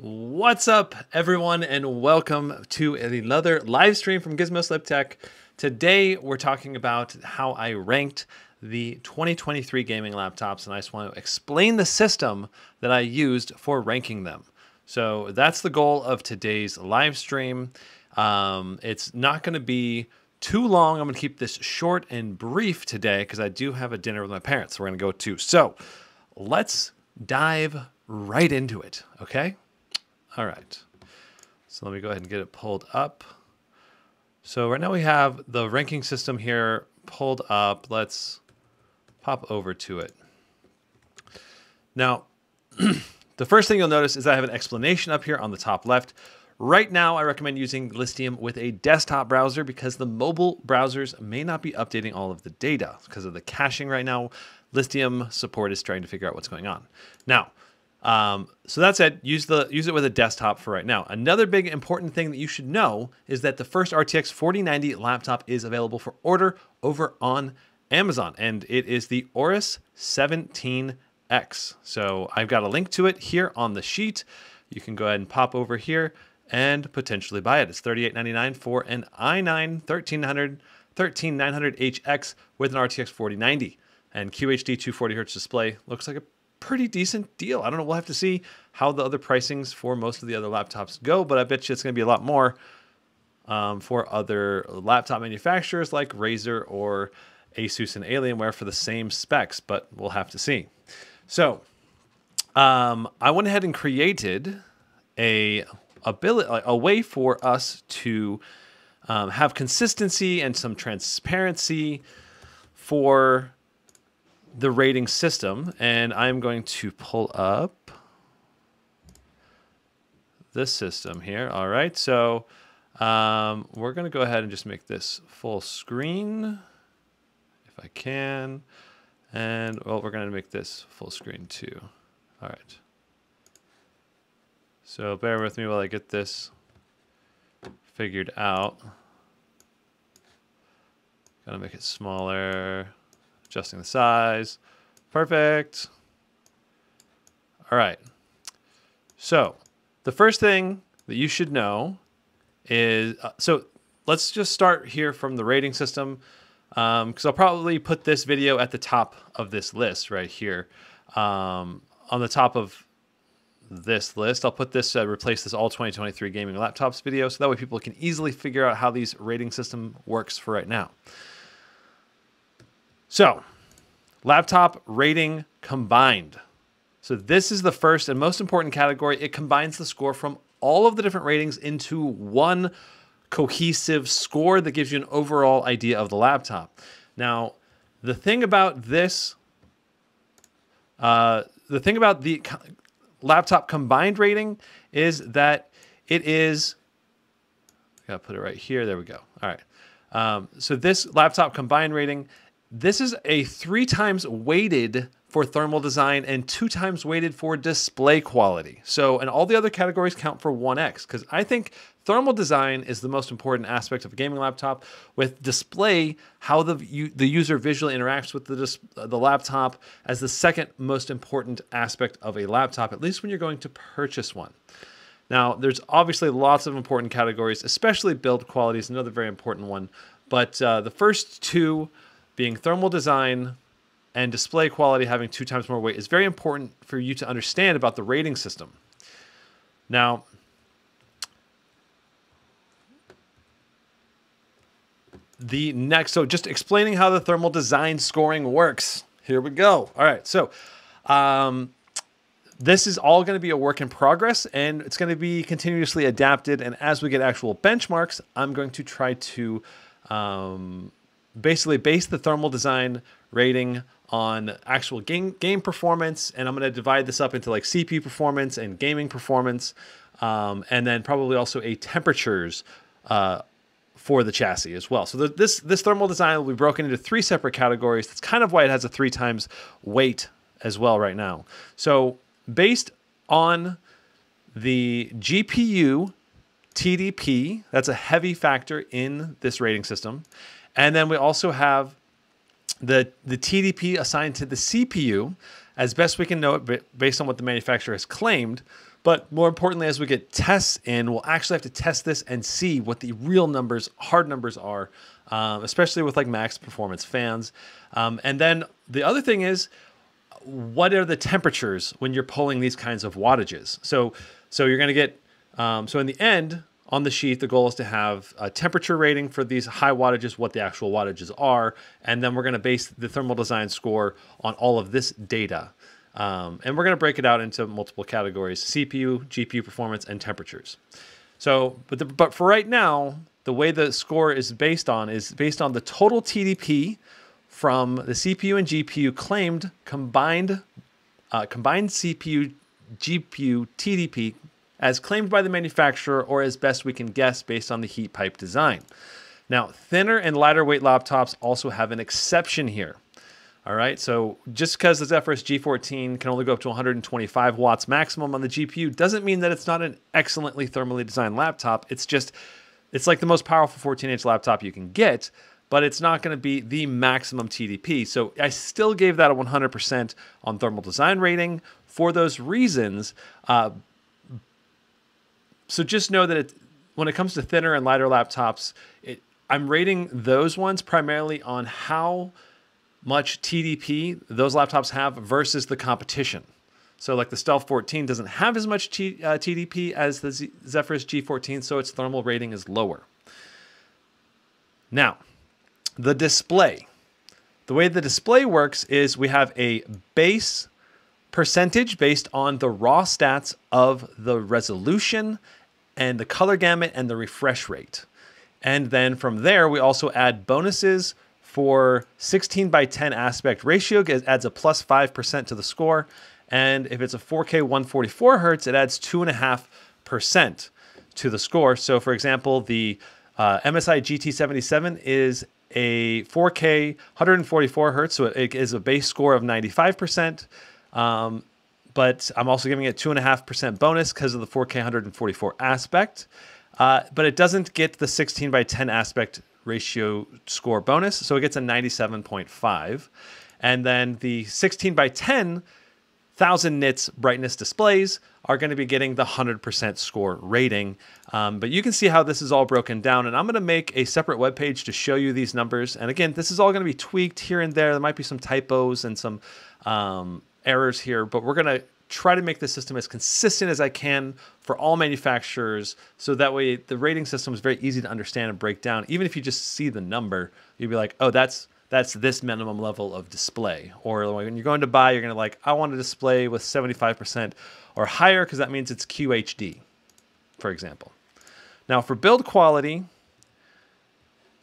What's up, everyone, and welcome to another live stream from Gizmo Slip Tech. Today, we're talking about how I ranked the 2023 gaming laptops, and I just want to explain the system that I used for ranking them. So that's the goal of today's live stream. Um, it's not going to be too long. I'm going to keep this short and brief today because I do have a dinner with my parents. We're going to go to. So let's dive right into it. Okay. All right. So let me go ahead and get it pulled up. So right now we have the ranking system here pulled up. Let's pop over to it. Now, the first thing you'll notice is I have an explanation up here on the top left. Right now, I recommend using Listium with a desktop browser because the mobile browsers may not be updating all of the data because of the caching right now. Listium support is trying to figure out what's going on. Now, um, so that said, use the use it with a desktop for right now. Another big important thing that you should know is that the first RTX 4090 laptop is available for order over on Amazon, and it is the Aorus 17X. So I've got a link to it here on the sheet. You can go ahead and pop over here and potentially buy it. It's $38.99 for an i9 1300 13900HX with an RTX 4090 and QHD 240 Hz display. Looks like a pretty decent deal. I don't know. We'll have to see how the other pricings for most of the other laptops go, but I bet you it's going to be a lot more um, for other laptop manufacturers like Razer or Asus and Alienware for the same specs, but we'll have to see. So um, I went ahead and created a ability, a way for us to um, have consistency and some transparency for the rating system, and I'm going to pull up this system here. All right, so um, we're going to go ahead and just make this full screen if I can. And, well, we're going to make this full screen too. All right. So bear with me while I get this figured out. Gotta make it smaller adjusting the size. Perfect. All right. So the first thing that you should know is, uh, so let's just start here from the rating system because um, I'll probably put this video at the top of this list right here. Um, on the top of this list, I'll put this, uh, replace this all 2023 gaming laptops video so that way people can easily figure out how these rating system works for right now. So, laptop rating combined. So, this is the first and most important category. It combines the score from all of the different ratings into one cohesive score that gives you an overall idea of the laptop. Now, the thing about this, uh, the thing about the laptop combined rating is that it is, I gotta put it right here. There we go. All right. Um, so this laptop combined rating this is a three times weighted for thermal design and two times weighted for display quality. So, and all the other categories count for 1x because I think thermal design is the most important aspect of a gaming laptop. With display, how the the user visually interacts with the the laptop as the second most important aspect of a laptop, at least when you're going to purchase one. Now, there's obviously lots of important categories, especially build quality is another very important one. But uh, the first two being thermal design and display quality having two times more weight is very important for you to understand about the rating system. Now, the next, so just explaining how the thermal design scoring works. Here we go. All right, so um, this is all going to be a work in progress and it's going to be continuously adapted. And as we get actual benchmarks, I'm going to try to um, basically base the thermal design rating on actual game game performance, and I'm going to divide this up into like CPU performance and gaming performance, um, and then probably also a temperatures uh, for the chassis as well. So the, this this thermal design will be broken into three separate categories. That's kind of why it has a three times weight as well right now. So based on the GPU TDP, that's a heavy factor in this rating system. And then we also have the, the TDP assigned to the CPU as best we can know it based on what the manufacturer has claimed. But more importantly, as we get tests in, we'll actually have to test this and see what the real numbers, hard numbers are, um, especially with like max performance fans. Um, and then the other thing is, what are the temperatures when you're pulling these kinds of wattages? So, so you're going to get, um, so in the end, on the sheet, the goal is to have a temperature rating for these high wattages, what the actual wattages are, and then we're going to base the thermal design score on all of this data. Um, and we're going to break it out into multiple categories CPU, GPU performance, and temperatures. So, but, the, but for right now, the way the score is based on is based on the total TDP from the CPU and GPU claimed combined uh, combined CPU GPU TDP as claimed by the manufacturer or as best we can guess based on the heat pipe design. Now, thinner and lighter weight laptops also have an exception here. All right, so just because the Zephyrus G14 can only go up to 125 watts maximum on the GPU doesn't mean that it's not an excellently thermally designed laptop. It's just, it's like the most powerful 14 inch laptop you can get, but it's not going to be the maximum TDP. So I still gave that a 100% on thermal design rating for those reasons. Uh, so just know that it, when it comes to thinner and lighter laptops, it, I'm rating those ones primarily on how much TDP those laptops have versus the competition. So like the Stealth 14 doesn't have as much T, uh, TDP as the Z- Zephyrus G14, so its thermal rating is lower. Now, the display. The way the display works is we have a base percentage based on the raw stats of the resolution and the color gamut and the refresh rate. And then from there, we also add bonuses for 16 by 10 aspect ratio, it adds a plus 5% to the score. And if it's a 4K 144 hertz, it adds 2.5% to the score. So, for example, the uh, MSI GT77 is a 4K 144 hertz, so it is a base score of 95%. Um, but I'm also giving it 2.5% bonus because of the 4K 144 aspect. Uh, but it doesn't get the 16 by 10 aspect ratio score bonus, so it gets a 97.5. And then the 16 by 10 1000 nits brightness displays are going to be getting the 100% score rating. Um, but you can see how this is all broken down. And I'm going to make a separate web page to show you these numbers. And again, this is all going to be tweaked here and there. There might be some typos and some um, errors here, but we're going to try to make the system as consistent as I can for all manufacturers so that way the rating system is very easy to understand and break down. Even if you just see the number, you'd be like, oh, that's that's this minimum level of display. Or when you're going to buy, you're going to like, I want a display with 75% or higher because that means it's QHD, for example. Now for build quality,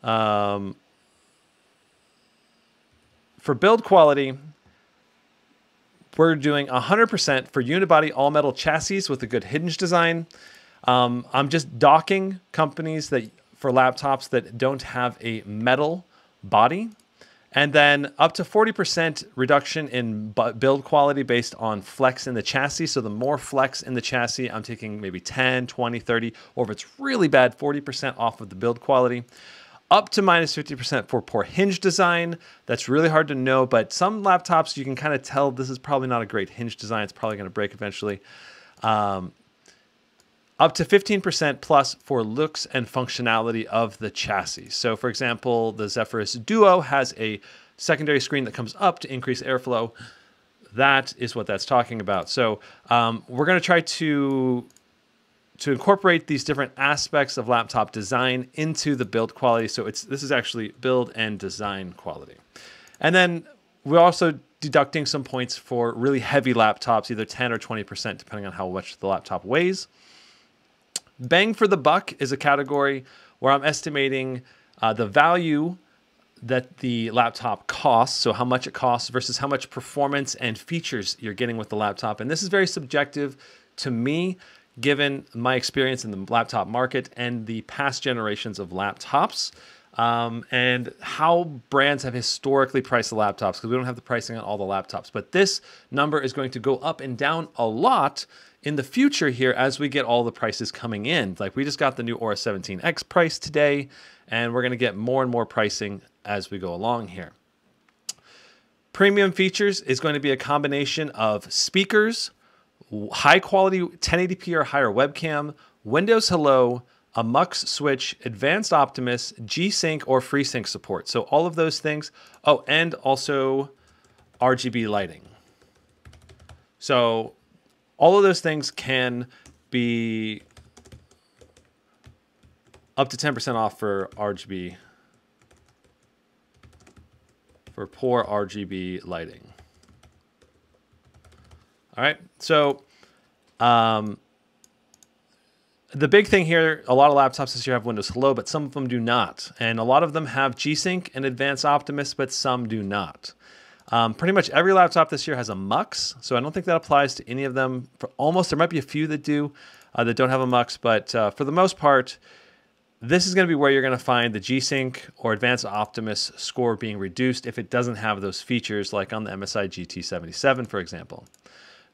um, for build quality, we're doing 100% for unibody all metal chassis with a good hinge design. Um, I'm just docking companies that for laptops that don't have a metal body. And then up to 40% reduction in build quality based on flex in the chassis. So the more flex in the chassis, I'm taking maybe 10, 20, 30, or if it's really bad, 40% off of the build quality up to minus 50% for poor hinge design. That's really hard to know, but some laptops you can kind of tell this is probably not a great hinge design. It's probably going to break eventually. Um, up to 15% plus for looks and functionality of the chassis. So, for example, the Zephyrus Duo has a secondary screen that comes up to increase airflow. That is what that's talking about. So, um, we're going to try to to incorporate these different aspects of laptop design into the build quality. So it's this is actually build and design quality. And then we're also deducting some points for really heavy laptops, either 10 or 20%, depending on how much the laptop weighs. Bang for the buck is a category where I'm estimating uh, the value that the laptop costs, so how much it costs versus how much performance and features you're getting with the laptop. And this is very subjective to me given my experience in the laptop market and the past generations of laptops. Um, and how brands have historically priced the laptops because we don't have the pricing on all the laptops. But this number is going to go up and down a lot in the future here as we get all the prices coming in. Like we just got the new Aorus 17X price today, and we're going to get more and more pricing as we go along here. Premium features is going to be a combination of speakers, high quality 1080p or higher webcam, Windows Hello, a MUX switch, Advanced Optimus, G-Sync or FreeSync support. So all of those things. Oh, and also RGB lighting. So all of those things can be up to 10% off for RGB for poor RGB lighting. All right, so um, the big thing here, a lot of laptops this year have Windows Hello, but some of them do not. And a lot of them have G-Sync and Advanced Optimus, but some do not. Um, pretty much every laptop this year has a MUX, so I don't think that applies to any of them. For almost, there might be a few that do, uh, that don't have a MUX, but uh, for the most part, this is going to be where you're going to find the G-Sync or Advanced Optimus score being reduced if it doesn't have those features like on the MSI GT77, for example.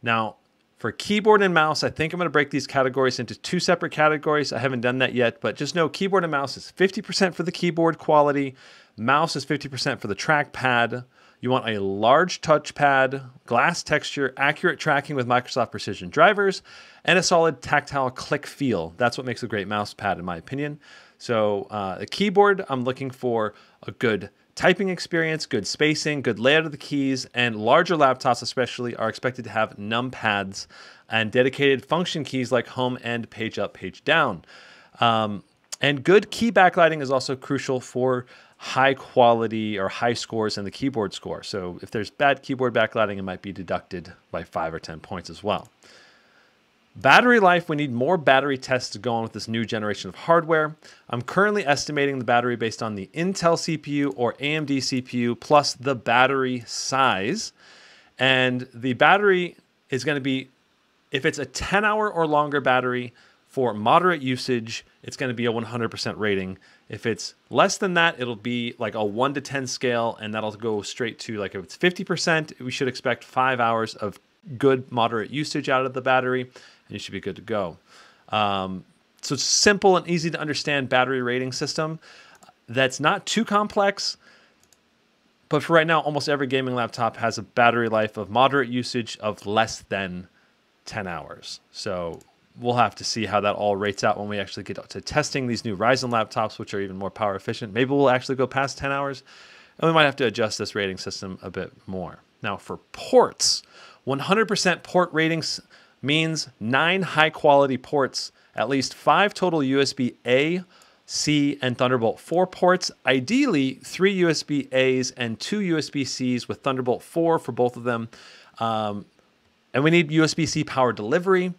Now, for keyboard and mouse, I think I'm going to break these categories into two separate categories. I haven't done that yet, but just know keyboard and mouse is 50% for the keyboard quality, mouse is 50% for the trackpad. You want a large touchpad, glass texture, accurate tracking with Microsoft Precision drivers, and a solid tactile click feel. That's what makes a great mouse pad, in my opinion. So, uh, the keyboard, I'm looking for a good typing experience, good spacing, good layout of the keys, and larger laptops, especially, are expected to have numpads and dedicated function keys like home and page up, page down. Um, and good key backlighting is also crucial for high quality or high scores in the keyboard score. So if there's bad keyboard backlighting, it might be deducted by five or 10 points as well. Battery life, we need more battery tests to go on with this new generation of hardware. I'm currently estimating the battery based on the Intel CPU or AMD CPU plus the battery size. And the battery is going to be, if it's a 10 hour or longer battery for moderate usage, it's going to be a 100% rating. If it's less than that, it'll be like a 1 to 10 scale, and that'll go straight to like if it's 50%, we should expect five hours of good moderate usage out of the battery, you should be good to go. Um, so simple and easy to understand battery rating system that's not too complex. But for right now, almost every gaming laptop has a battery life of moderate usage of less than 10 hours. So we'll have to see how that all rates out when we actually get to testing these new Ryzen laptops, which are even more power efficient. Maybe we'll actually go past 10 hours, and we might have to adjust this rating system a bit more. Now, for ports, 100% port ratings means nine high quality ports, at least five total USB A, C, and Thunderbolt 4 ports. Ideally, three USB A's and two USB C's with Thunderbolt 4 for both of them. Um, and we need USB C power delivery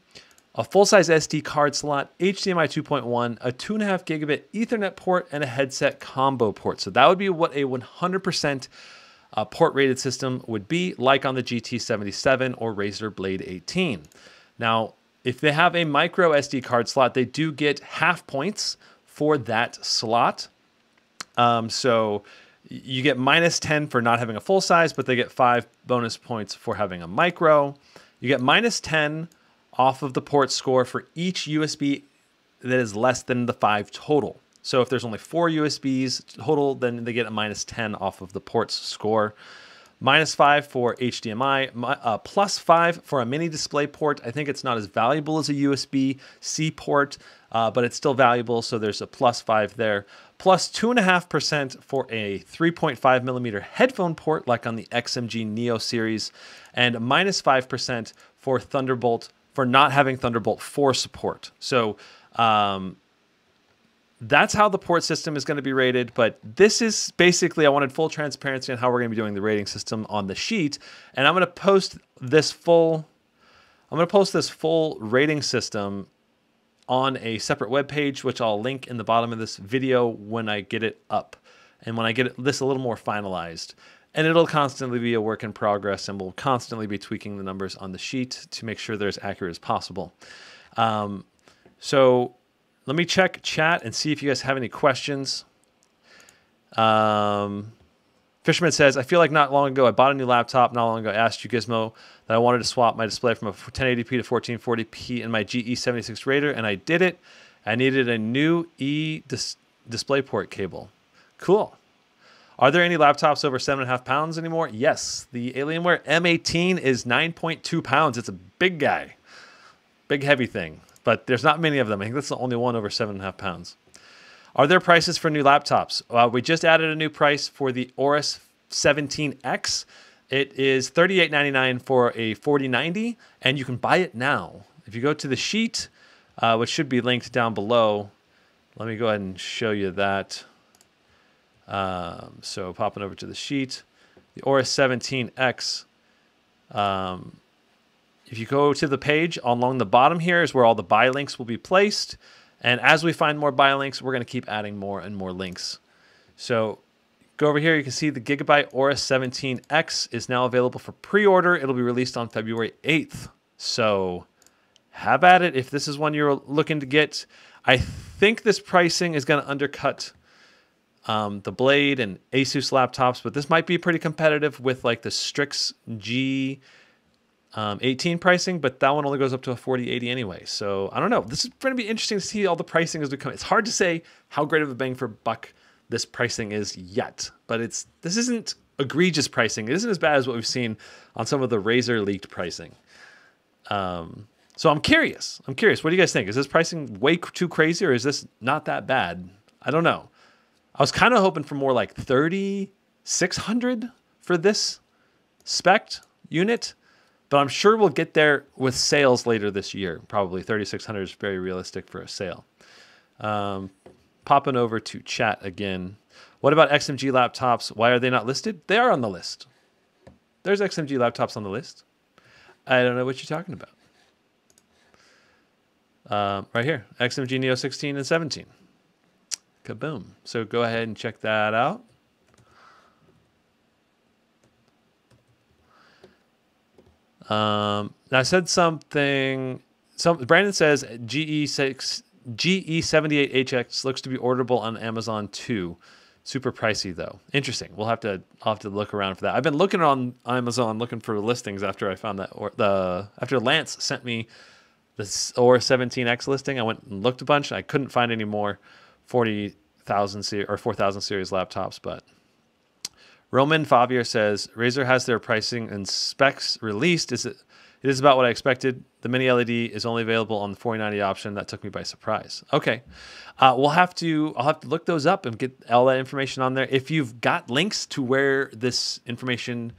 a full-size SD card slot, HDMI 2.1, a 2.5 gigabit Ethernet port, and a headset combo port. So that would be what a 100% uh, port rated system would be, like on the GT77 or Razer Blade 18. Now, if they have a micro SD card slot, they do get half points for that slot. Um, so you get minus 10 for not having a full size, but they get five bonus points for having a micro. You get minus 10 off of the port score for each USB that is less than the five total. So if there's only four USBs total, then they get a minus 10 off of the ports score. Minus five for HDMI, uh, plus five for a mini display port. I think it's not as valuable as a USB C port, uh, but it's still valuable. So there's a plus five there. Plus two and a half percent for a 3.5 millimeter headphone port, like on the XMG Neo series, and minus five percent for Thunderbolt for not having Thunderbolt 4 support. So um, that's how the port system is going to be rated. But this is basically, I wanted full transparency on how we're going to be doing the rating system on the sheet. And I'm going to post this full, I'm going to post this full rating system on a separate web page, which I'll link in the bottom of this video when I get it up and when I get this a little more finalized and it'll constantly be a work in progress and we'll constantly be tweaking the numbers on the sheet to make sure they're as accurate as possible. Um, so let me check chat and see if you guys have any questions. Um, Fisherman says, I feel like not long ago I bought a new laptop. Not long ago I asked you Gizmo that I wanted to swap my display from a 1080p to 1440p in my GE76 Raider, and I did it. I needed a new E dis- DisplayPort cable. Cool. Are there any laptops over seven and a half pounds anymore? Yes. The Alienware M18 is 9.2 pounds. It's a big guy, big heavy thing. But there's not many of them. I think that's the only one over seven and a half pounds. Are there prices for new laptops? We just added a new price for the Aorus 17X. It is $38.99 for a 4090, and you can buy it now. If you go to the sheet, uh, which should be linked down below, let me go ahead and show you that. Um, so popping over to the sheet, the Aorus 17X. Um, if you go to the page along the bottom here is where all the buy links will be placed. And as we find more buy links, we're going to keep adding more and more links. So go over here. You can see the Gigabyte Aorus 17X is now available for pre-order. It'll be released on February 8th. So have at it if this is one you're looking to get. I think this pricing is going to undercut um, the Blade and Asus laptops, but this might be pretty competitive with like the Strix G um, 18 pricing, but that one only goes up to a 4080 anyway. So I don't know. This is going to be interesting to see all the pricing as we come. It's hard to say how great of a bang for buck this pricing is yet, but it's this isn't egregious pricing. It isn't as bad as what we've seen on some of the Razer leaked pricing. Um, so I'm curious. I'm curious. What do you guys think? Is this pricing way too crazy, or is this not that bad? I don't know. I was kind of hoping for more like 3600 for this spec unit but I'm sure we'll get there with sales later this year. Probably 3,600 is very realistic for a sale. Um, popping over to chat again. What about XMG laptops? Why are they not listed? They are on the list. There's XMG laptops on the list. I don't know what you're talking about. Um, right here, XMG Neo 16 and 17. Kaboom. So go ahead and check that out. Um, I said something. Some Brandon says GE six GE seventy eight HX looks to be orderable on Amazon too. Super pricey though. Interesting. We'll have to I'll have to look around for that. I've been looking on Amazon looking for listings after I found that or the after Lance sent me the Aorus 17X listing. I went and looked a bunch. I couldn't find any more 40,000 series or 4,000 series laptops, but Roman Favier says Razer has their pricing and specs released. Is it? It is about what I expected. The mini LED is only available on the 4090 option. That took me by surprise. Okay, uh, we'll have to. I'll have to look those up and get all that information on there. If you've got links to where this information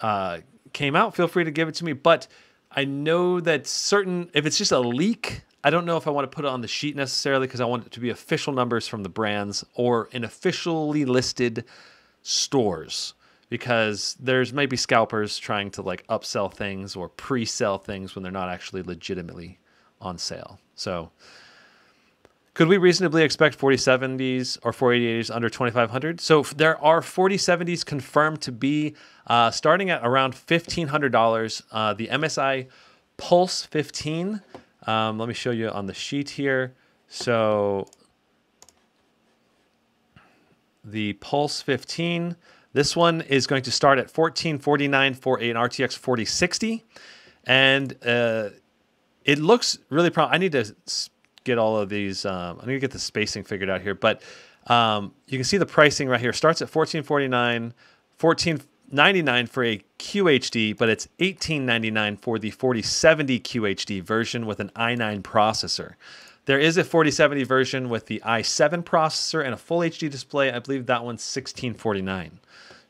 uh, came out, feel free to give it to me. But I know that certain. If it's just a leak, I don't know if I want to put it on the sheet necessarily because I want it to be official numbers from the brands or an officially listed stores because there's maybe scalpers trying to like upsell things or pre-sell things when they're not actually legitimately on sale. So could we reasonably expect 4070s or 4080s under 2500? So there are 4070s confirmed to be uh, starting at around $1,500. Uh, the MSI Pulse 15. Um, let me show you on the sheet here. So the Pulse 15. This one is going to start at 1449 for an RTX 4060. And uh, it looks really pro. I need to get all of these. Um, I need to get the spacing figured out here. But um, you can see the pricing right here. Starts at 1449, 1499 for a QHD, but it's 1899 for the 4070 QHD version with an i9 processor. There is a 4070 version with the i7 processor and a full HD display. I believe that one's 1649.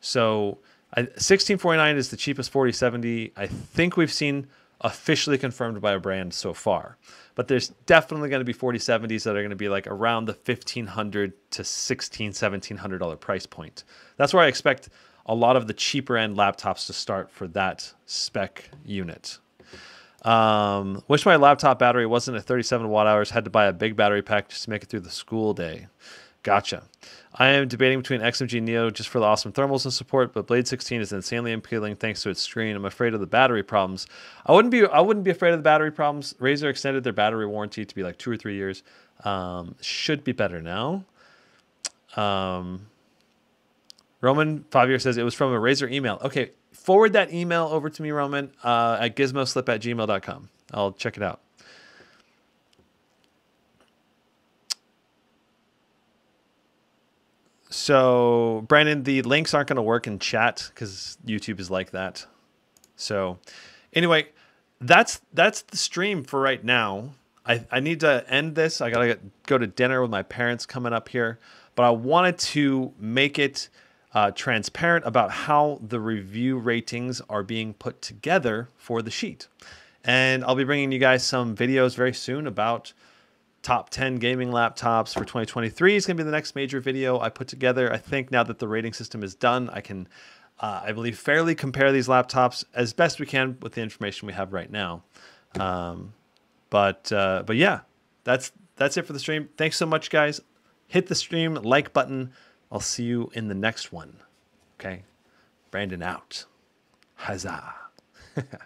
So 1649 is the cheapest 4070 I think we've seen officially confirmed by a brand so far. But there's definitely going to be 4070s that are going to be like around the 1500 to 16 1700 dollar price point. That's where I expect a lot of the cheaper end laptops to start for that spec unit. Um, wish my laptop battery wasn't at 37 watt hours. Had to buy a big battery pack just to make it through the school day. Gotcha. I am debating between XMG Neo just for the awesome thermals and support, but Blade 16 is insanely appealing thanks to its screen. I'm afraid of the battery problems. I wouldn't be. I wouldn't be afraid of the battery problems. Razer extended their battery warranty to be like two or three years. Um, should be better now. Um, Roman Favier says it was from a Razer email. Okay, forward that email over to me, Roman, uh, at gizmoslip at gmail.com. I'll check it out. so Brandon, the links aren't going to work in chat because YouTube is like that. So anyway, that's that's the stream for right now. I, I need to end this. I gotta go to dinner with my parents coming up here, but I wanted to make it uh, transparent about how the review ratings are being put together for the sheet. And I'll be bringing you guys some videos very soon about top 10 gaming laptops for 2023 is going to be the next major video I put together. I think now that the rating system is done, I can, uh, I believe, fairly compare these laptops as best we can with the information we have right now. Um, but uh, but yeah, that's that's it for the stream. Thanks so much, guys. Hit the stream like button. I'll see you in the next one. Okay, Brandon out. Huzzah.